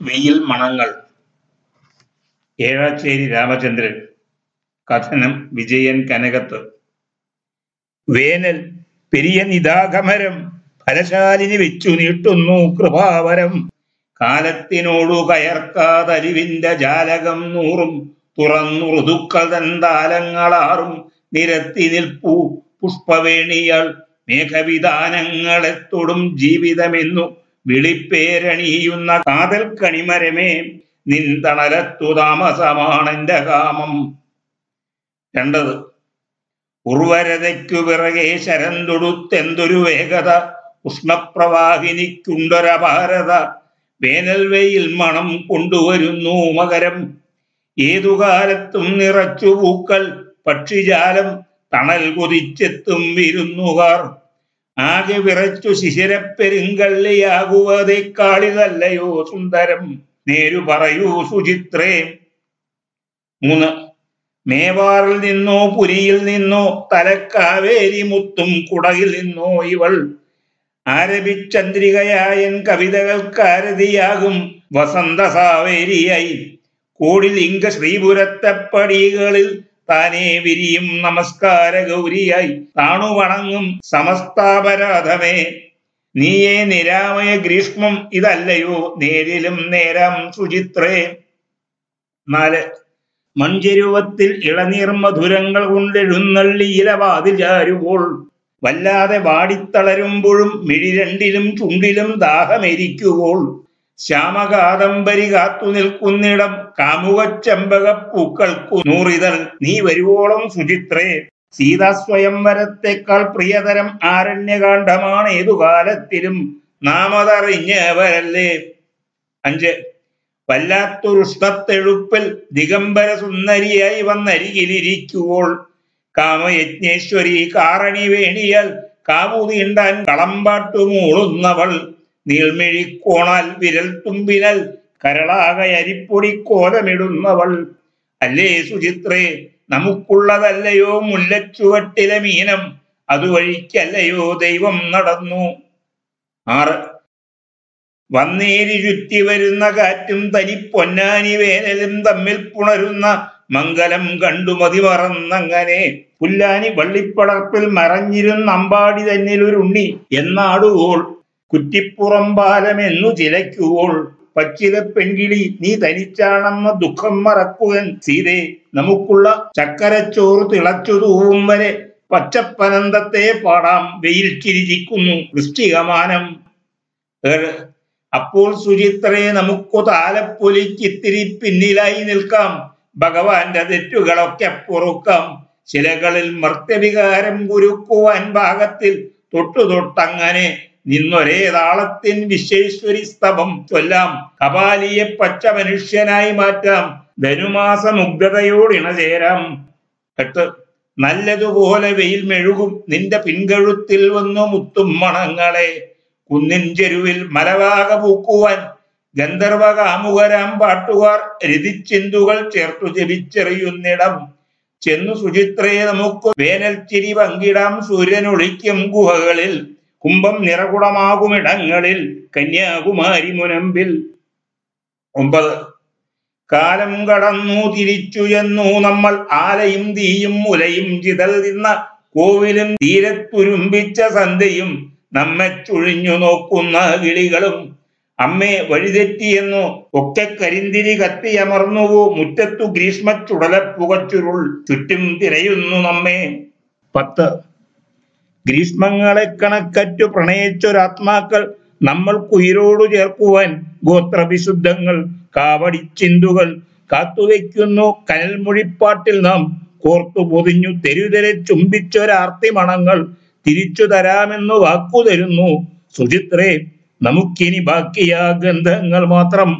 വെയിൽ മണങ്ങൾ. ഏഴാച്ചേരി രാമചന്ദ്രൻ കഥനം വിജയൻ കനകത്ത്. വേനൽ പെരിയ നിതാഗമരം ഫലശാലിനി വെച്ചു നീട്ടുന്നു കൃപാവരം. കാലത്തിനോടു കയർക്കാതരിവിന്റെ ജാലകം നൂറും തുറന്നു ഋതുക്കൾ തന്താലങ്ങളാറും. നിരത്തി നിൽപ്പൂ പുഷ്പവേണിയാൾ മേഘവിധാനങ്ങളെത്തൊടും ജീവിതമെന്നു വിളിപ്പേരണിയുന്ന കാതൽ കണിമരമേ നിന്തണലത്തു താമസമാണെന്റെ കാമം. രണ്ടത് ഉർവരതയ്ക്കു പിറകെ ശരം തൊടുത്തെന്തൊരു വേഗത ഉഷ്ണപ്രവാഹിനിക്കുണ്ടൊരപാരത വേനൽ വെയിൽ മണം കൊണ്ടുവരുന്നു മകരം. ഏതു കാലത്തും നിറച്ചു പൂക്കൾ പക്ഷിജാലം തണൽ കൊതിച്ചെത്തും വിരുന്നുകാർ. ആകെ വിറച്ചു ശിശിരപ്പെരുങ്കള്ളിയാകുവതേക്കാളിതല്ലയോ സുന്ദരം? നേരു പറയൂ സുചിത്രേ. മൂന്ന്. മേവാറിൽ നിന്നോ പുരിയിൽ നിന്നോ തലക്കാവേരി മുത്തും കുടയിൽ നിന്നോ ഇവൾ. ആരഭിച്ചന്ദ്രികയായൻ കവിതകൾക്കാരതിയാകും വസന്ത സാവേരിയായി കോടിലിംഗ ശ്രീപുരത്തെ പടികളിൽ താനേ വിരിയും നമസ്കാര ഗൗരിയായി. താണു വണങ്ങും സമസ്താപരാധമേ. നീയേ നിരാമയ ഗ്രീഷ്മം ഇതല്ലയോ? നേരിലും നേരം സുചിത്രേ. നാല് മഞ്ചരുവത്തിൽ ഇളനീർ മധുരങ്ങൾ കൊണ്ടെഴുന്നള്ളി ഇലവാതിൽ ചാരുമ്പോൾ വല്ലാതെ വാടിത്തളരുമ്പോഴും മിഴി രണ്ടിലും ചുണ്ടിലും ദാഹമെരിക്കുമ്പോൾ ശ്യാമകാദംബരി കാത്തു നിൽക്കുന്നിടം കാമുക ചെമ്പകപ്പൂക്കൾക്കു നൂറിതൾ. നീ വരുവോളം സുചിത്രേ. സീതാസ്വയംവരത്തെക്കാൾ പ്രിയതരം ആരണ്യകാന്ഡമാണ് ഏതു കാലത്തിലും നാമതറിഞ്ഞവരല്ലേ. അഞ്ച്. വല്ലാത്തൊരുഷ്ണത്തെഴുപ്പിൽ ദിഗംബര സുന്ദരിയായി വന്നരികിലിരിക്കുവോൾ. കാമയജ്ഞേശ്വരി കാരണി വേണിയാൽ കാവു തീണ്ടാൻ കളമ്പാട്ടു മൂളുന്നവൾ. നീൾമിഴിക്കോണാൽ വിരൽ തുമ്പിനൽ കരളാകയരിപ്പൊടി കോലമിടുന്നവൾ. അല്ലേ സുചിത്രേ നമുക്കുള്ളതല്ലയോ മുല്ലച്ചുവട്ടിലെ മീനം? അതുവഴിക്കല്ലയോ ദൈവം നടന്നു. ആറ്. വന്നേരി ചുറ്റി വരുന്ന കാറ്റും തനി പൊന്നാനി വേനലും തമ്മിൽ പുണരുന്ന മംഗലം കണ്ടു മതി മറന്നങ്ങനെ. പുല്ലാനി വള്ളിപ്പടർപ്പിൽ മറഞ്ഞിരുന്ന അമ്പാടി തന്നിലൊരുണ്ണി. എന്നാടുവോൾ കുറ്റിപ്പുറം പാലമെന്നു ചിലയ്ക്കുവോൾ. പച്ചില പെൺകിളി നീ തനിച്ചാണെന്ന ദുഃഖം മറക്കുവൻ. സീതേ നമുക്കുള്ള ചക്കരച്ചോറ് തിളച്ചു തൂവും വരെ പച്ചപ്പനന്തത്തെ പാടാം. വെയിൽ ചിരിചിക്കുന്നു വൃഷ്ടികമാനം അപ്പോൾ സുചിത്രയെ നമുക്കു താലപ്പൊലിക്കിത്തിരി പിന്നിലായി നിൽക്കാം. ഭഗവാന്റെ തെറ്റുകളൊക്കെ പൊറുക്കാം. ശിലകളിൽ മർത്യവികാരം കുരുക്കുവാൻ ഭാഗത്തിൽ തൊട്ടു തൊട്ടങ്ങനെ നിന്നൊരേ താളത്തിൻ വിശ്വേശ്വരി സ്തവം ചൊല്ലാം കപാലിയെ പച്ച മനുഷ്യനായി മാറ്റാം ധനുമാസ മുഗ്ധതയോടിണ ചേരാം എട്ട് നല്ലതുപോലെ വെയിൽ മെഴുകും നിന്റെ പിൻകഴുത്തിൽ വന്നു മുത്തും മണങ്ങളെ. കുന്നിൻ ചെരുവിൽ മലവാക പൂക്കുവാൻ ഗന്ധർവ കാമുകരാം പാട്ടുകാർ രതിച്ചിന്തുകൾ ചേർത്തു ജപിച്ചെറിയുന്നിടം. ചെന്നു സുചിത്രയെ നമുക്ക് വേനൽച്ചിരി ചിരി പങ്കിടാം സൂര്യനൊളിക്കും ഗുഹകളിൽ. കുംഭം നിറകുടമാകുമിടങ്ങളിൽ കന്യാകുമാരി മുനമ്പിൽ. ഒമ്പത് കാലം കടന്നു തിരിച്ചു എന്നു നമ്മൾ ആലയും തീയും മുലയും ചിതൽ നിന്ന കോവിലും തീരത്തുരുമ്പിച്ച സന്ധ്യയും നമ്മെ ചുഴിഞ്ഞു നോക്കുന്ന കിളികളും. അമ്മേ വഴിതെറ്റിയെന്നു ഒക്കെ കരിന്തിരി കത്തിയമർന്നുവോ മുറ്റത്തു ഗ്രീഷ്മ ചുടല പുകച്ചുരുൾ ചുറ്റും തിരയുന്നു നമ്മെ. പത്ത് ഗ്രീഷ്മങ്ങളെ കണക്കറ്റു പ്രണയിച്ചൊരാത്മാക്കൾ നമ്മൾക്കുയിരോടു ചേർക്കുവാൻ ഗോത്രവിശുദ്ധങ്ങൾ കാവടി കാവടിച്ചിന്തുകൾ കാത്തുവെക്കുന്നു കനൽമൊഴിപ്പാട്ടിൽ നാം കോർത്തു പൊതിഞ്ഞു തെരുതെരെ ചുംബിച്ചൊരാർത്തി മണങ്ങൾ തിരിച്ചു തരാമെന്ന് വാക്കു തരുന്നു. സുചിത്രേ നമുക്കിനി ബാക്കിയാ ഗന്ധങ്ങൾ മാത്രം